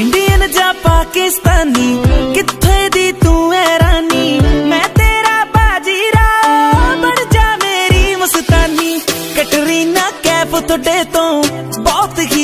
Indian जा पाकिस्तानी कितने दी तू है रानी? मैं तेरा बाजीरा, बन जा मेरी मुस्तानी। कटरीना कैफ थोड़े तो बहुत ही